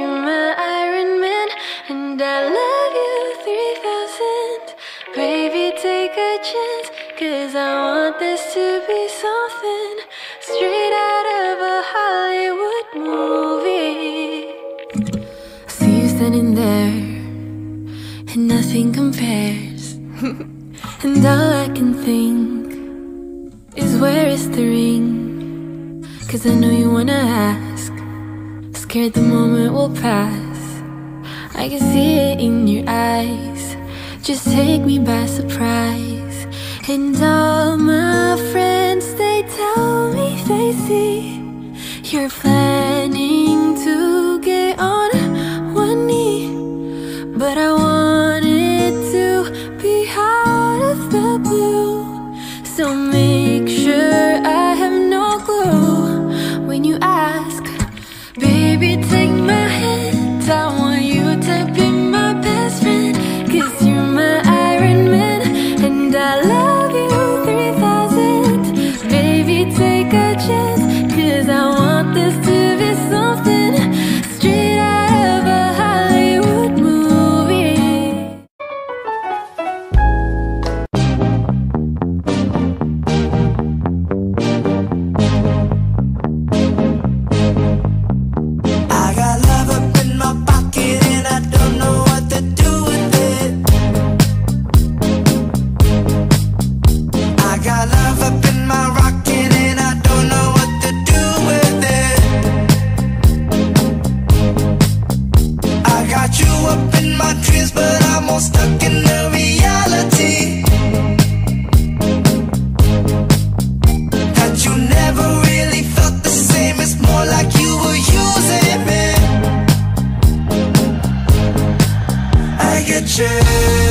Kiss you, my Iron Man. And I love you 3000. Baby, take a chance. Cause I want this to be something straight out of a Hollywood movie. I see you standing there, and nothing compares. and all I can think is where is the ring? Cause I know you wanna ask. Scared the moment will pass. I can see it in your eyes. Just take me by surprise. And all my friends, they tell me they see you're planning to get on one knee. But I want it to be out of the blue. So make sure up in my dreams, but I'm all stuck in the reality. That you never really felt the same, it's more like you were using me. I get you.